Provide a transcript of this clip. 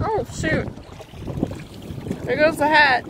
Oh, shoot. There goes the hat.